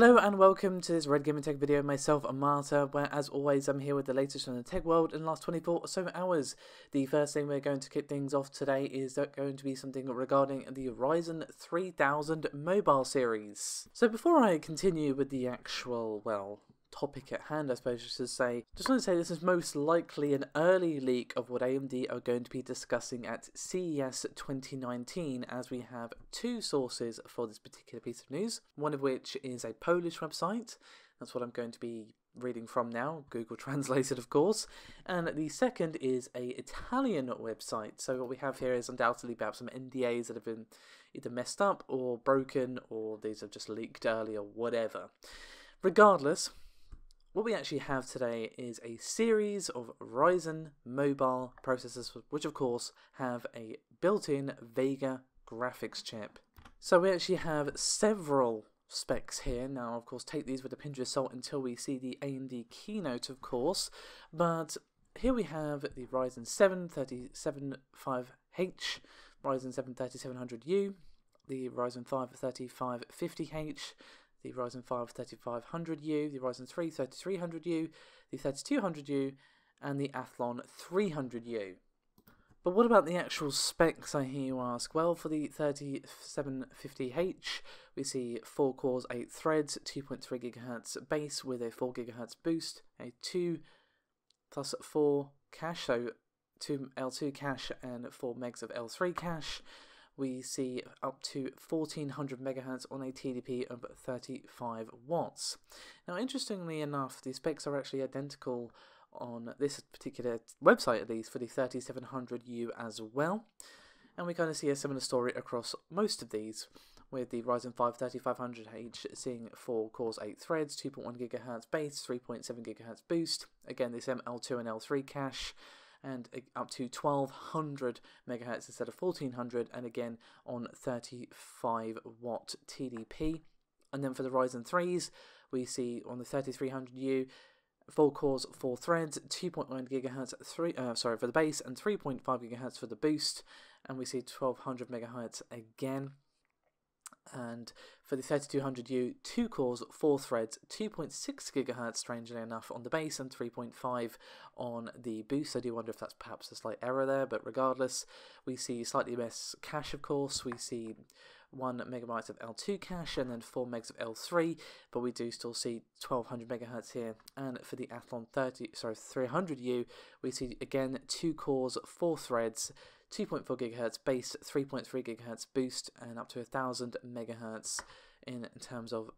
Hello and welcome to this Red Gaming Tech video, myself and Marta, where as always I'm here with the latest from the tech world in the last 24 or so hours. The first thing we're going to kick things off today is going to be something regarding the Ryzen 3000 mobile series. So before I continue with the actual, well, topic at hand, I suppose I should say. Just want to say this is most likely an early leak of what AMD are going to be discussing at CES 2019, as we have two sources for this particular piece of news. One of which is a Polish website. That's what I'm going to be reading from now, Google translated, of course. And the second is a Italian website. So what we have here is undoubtedly perhaps some NDAs that have been either messed up or broken, or these have just leaked early or whatever. Regardless, what we actually have today is a series of Ryzen mobile processors, which of course have a built-in Vega graphics chip. So we actually have several specs here. Now, of course, take these with a pinch of salt until we see the AMD keynote, of course. But here we have the Ryzen 7 375H, Ryzen 7 3700U, the Ryzen 5 3550H, the Ryzen 5 3500U, the Ryzen 3 3300U, the 3200U, and the Athlon 300U. But what about the actual specs, I hear you ask? Well, for the 3750H, we see 4 cores, 8 threads, 2.3 GHz base with a 4 GHz boost, a 2 plus 4 cache, so 2 L2 cache and 4 megs of L3 cache, we see up to 1400 megahertz on a TDP of 35 watts. Now, interestingly enough, the specs are actually identical on this particular website, at least for the 3700U as well. And we kind of see a similar story across most of these, with the Ryzen 5 3500H seeing 4 cores, 8 threads, 2.1 GHz base, 3.7 GHz boost. Again, the same L2 and L3 cache and up to 1200 megahertz instead of 1400 and again on 35 watt TDP and then for the Ryzen 3s we see on the 3300U 4 cores, 4 threads, 2.1 gigahertz, 3 uh, sorry for the base and 3.5 gigahertz for the boost. And we see 1200 megahertz again and for the 3200U, 2 cores, 4 threads, 2.6 GHz, strangely enough, on the base, and 3.5 on the boost. I do wonder if that's perhaps a slight error there, but regardless, we see slightly less cache, of course. We see 1 megabyte of L2 cache and then 4 megs of L3, but we do still see 1200 megahertz here. And for the Athlon 30, sorry, 300U, we see again 2 cores, 4 threads, 2.4 gigahertz base, 3.3 gigahertz boost, and up to 1000 megahertz in terms of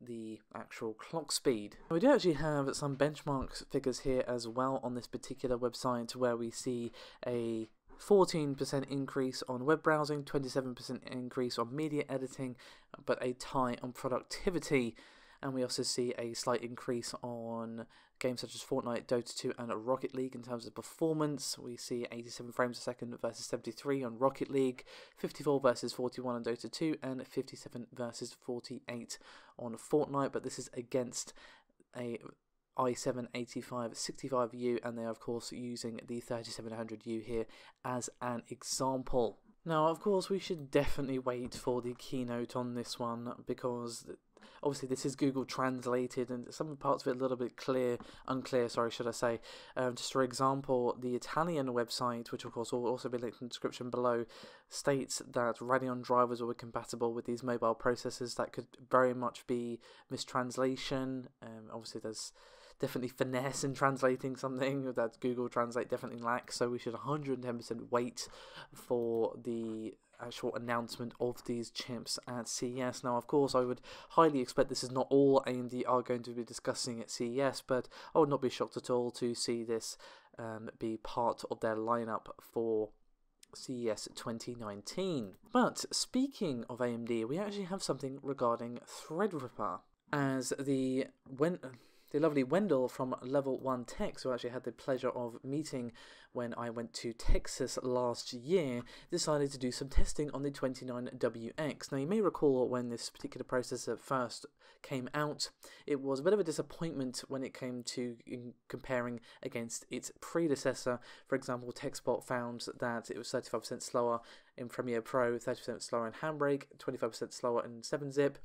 the actual clock speed. We do actually have some benchmark figures here as well on this particular website where we see a 14% increase on web browsing, 27% increase on media editing, but a tie on productivity and we also see a slight increase on games such as Fortnite, Dota 2, and Rocket League in terms of performance. We see 87 frames a second versus 73 on Rocket League, 54 versus 41 on Dota 2, and 57 versus 48 on Fortnite. But this is against a i7 8565U, and they are, of course, using the 3700U here as an example. Now, of course, we should definitely wait for the keynote on this one because obviously this is Google translated and some parts of it a little bit clear, unclear, sorry, should I say. Um, just for example, the Italian website, which of course will also be linked in the description below, states that Radeon drivers will be compatible with these mobile processors. That could very much be mistranslation. Um, obviously there's definitely finesse in translating something that Google Translate definitely lacks, so we should 110% wait for the actual announcement of these chips at CES. Now, of course, I would highly expect this is not all AMD are going to be discussing at CES, but I would not be shocked at all to see this um, be part of their lineup for CES 2019. But speaking of AMD, we actually have something regarding Threadripper. As the when the lovely Wendell from Level 1 Techs, who actually had the pleasure of meeting when I went to Texas last year, decided to do some testing on the 29WX. Now, you may recall when this particular processor first came out, it was a bit of a disappointment when it came to comparing against its predecessor. For example, TechSpot found that it was 35% slower in Premiere Pro, 30% slower in Handbrake, 25% slower in 7-zip,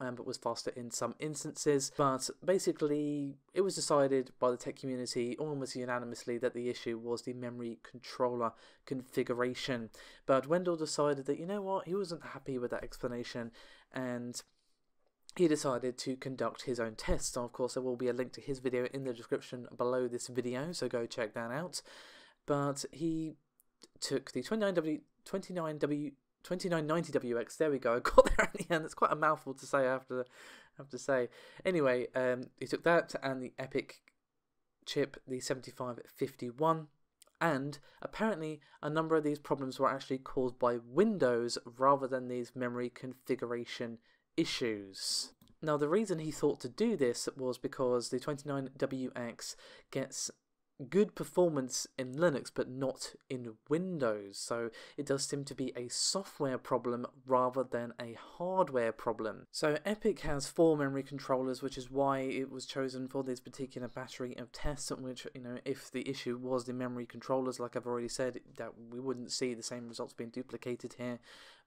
um, but was faster in some instances. But basically, it was decided by the tech community almost unanimously that the issue was the memory controller configuration. But Wendell decided that, you know what, he wasn't happy with that explanation and he decided to conduct his own tests. So of course, there will be a link to his video in the description below this video, so go check that out. But he took the 29W, 29W, 2990WX. There we go. I got there in the end. It's quite a mouthful to say. I have to, have to say. Anyway, um, he took that and the EPYC chip, the 7551. And apparently, a number of these problems were actually caused by Windows rather than these memory configuration issues. Now, the reason he thought to do this was because the 29WX gets good performance in Linux but not in Windows. So it does seem to be a software problem rather than a hardware problem. So EPYC has four memory controllers, which is why it was chosen for this particular battery of tests. And which you know, if the issue was the memory controllers, like I've already said, that we wouldn't see the same results being duplicated here.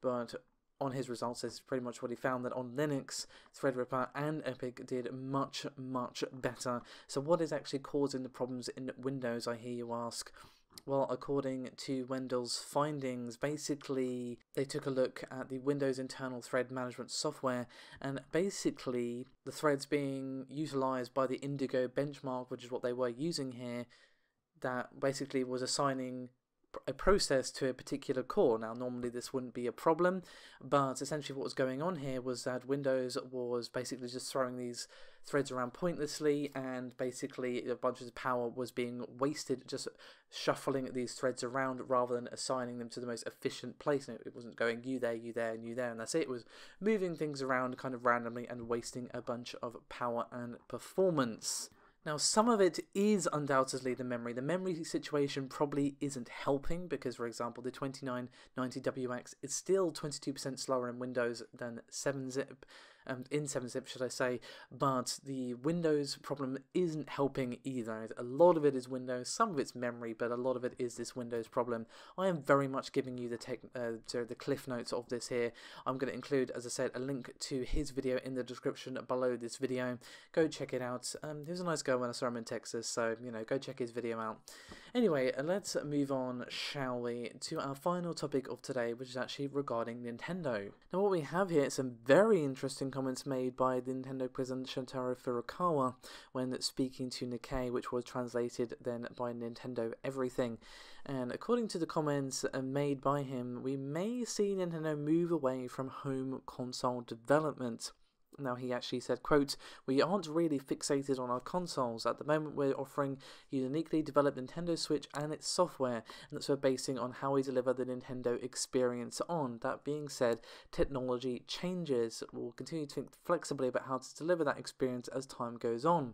But on his results is pretty much what he found that on Linux, Threadripper and EPYC did much, much better. So, what is actually causing the problems in Windows, I hear you ask? Well, according to Wendell's findings, basically they took a look at the Windows internal thread management software, and basically the threads being utilized by the Indigo benchmark, which is what they were using here, that basically was assigning a process to a particular core. Now, normally this wouldn't be a problem, but essentially what was going on here was that Windows was basically just throwing these threads around pointlessly, and basically a bunch of power was being wasted just shuffling these threads around rather than assigning them to the most efficient place. And it wasn't going you there, you there, and you there, and that's it. It was moving things around kind of randomly and wasting a bunch of power and performance. Now, some of it is undoubtedly the memory. The memory situation probably isn't helping because, for example, the 2990WX is still 22% slower in Windows than 7-zip, um, in 7-zip, should I say, but the Windows problem isn't helping either. A lot of it is Windows, some of it's memory, but a lot of it is this Windows problem. I am very much giving you the tech, uh, the cliff notes of this here. I'm going to include, as I said, a link to his video in the description below this video. Go check it out. Um, he was a nice guy when I saw him in Texas, so, you know, go check his video out. Anyway, let's move on, shall we, to our final topic of today, which is actually regarding Nintendo. Now, what we have here is some very interesting comments made by the Nintendo president Shuntaro Furukawa when speaking to Nikkei, which was translated then by Nintendo Everything. And according to the comments uh, made by him, we may see Nintendo move away from home console development. Now he actually said, quote, We aren't really fixated on our consoles. At the moment we're offering uniquely developed Nintendo Switch and its software, and that's we're basing on how we deliver the Nintendo experience on. That being said, technology changes. We'll continue to think flexibly about how to deliver that experience as time goes on.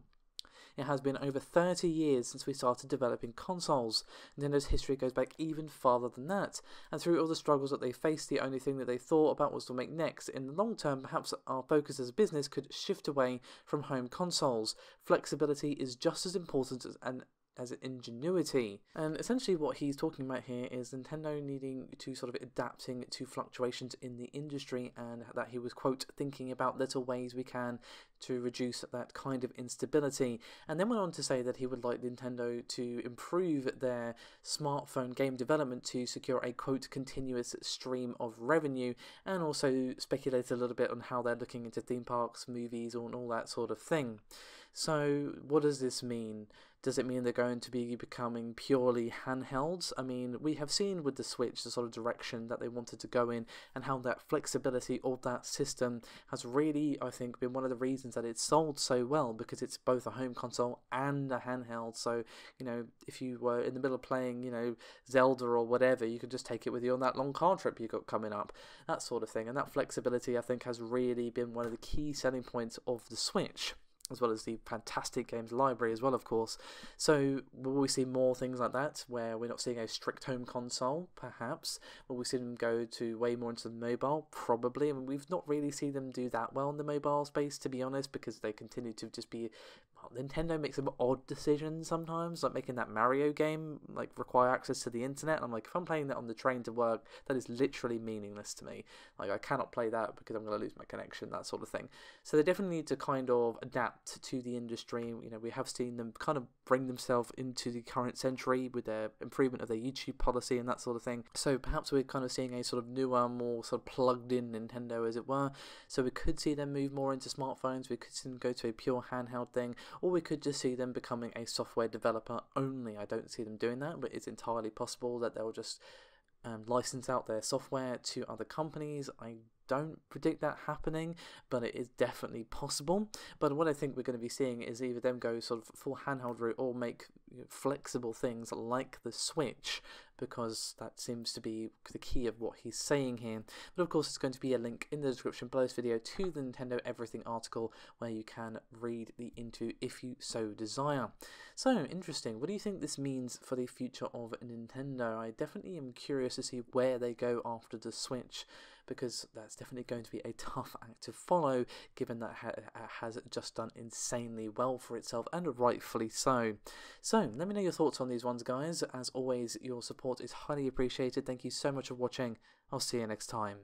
It has been over 30 years since we started developing consoles. Nintendo's history goes back even farther than that, and through all the struggles that they faced, the only thing that they thought about was to make next. In the long term, perhaps our focus as a business could shift away from home consoles. Flexibility is just as important as, and as ingenuity. And essentially, what he's talking about here is Nintendo needing to sort of adapting to fluctuations in the industry, and that he was, quote, thinking about little ways we can to reduce that kind of instability. And then went on to say that he would like Nintendo to improve their smartphone game development to secure a, quote, continuous stream of revenue, and also speculated a little bit on how they're looking into theme parks, movies, and all that sort of thing. So, what does this mean? Does it mean they're going to be becoming purely handhelds? I mean, we have seen with the Switch the sort of direction that they wanted to go in, and how that flexibility of that system has really, I think, been one of the reasons that it's sold so well because it's both a home console and a handheld. So, you know, if you were in the middle of playing, you know, Zelda or whatever, you could just take it with you on that long car trip you got coming up, that sort of thing. And that flexibility, I think, has really been one of the key selling points of the Switch. As well as the fantastic games library as well, of course. So will we see more things like that, where we're not seeing a strict home console, perhaps? Will we see them go to way more into the mobile? Probably. I mean, we've not really seen them do that well in the mobile space, to be honest, because they continue to just be well, Nintendo makes some odd decisions sometimes, like making that Mario game like require access to the internet. I'm like, if I'm playing that on the train to work, that is literally meaningless to me. Like, I cannot play that because I'm going to lose my connection, that sort of thing. So they definitely need to kind of adapt to the industry. You know, we have seen them kind of bring themselves into the current century with their improvement of their YouTube policy and that sort of thing. So perhaps we're kind of seeing a sort of newer, more sort of plugged in Nintendo, as it were. So we could see them move more into smartphones. We could see them go to a pure handheld thing, or we could just see them becoming a software developer only. I don't see them doing that, but it's entirely possible that they'll just um, license out their software to other companies. I don't predict that happening, but it is definitely possible. But what I think we're going to be seeing is either them go sort of full handheld route or make flexible things like the Switch, because that seems to be the key of what he's saying here. But of course, it's going to be a link in the description below this video to the Nintendo Everything article where you can read the into if you so desire. So, interesting. What do you think this means for the future of Nintendo? I definitely am curious to see where they go after the Switch because that's definitely going to be a tough act to follow given that it has just done insanely well for itself and rightfully so. So, let me know your thoughts on these ones, guys. As always, your support is highly appreciated. Thank you so much for watching. I'll see you next time.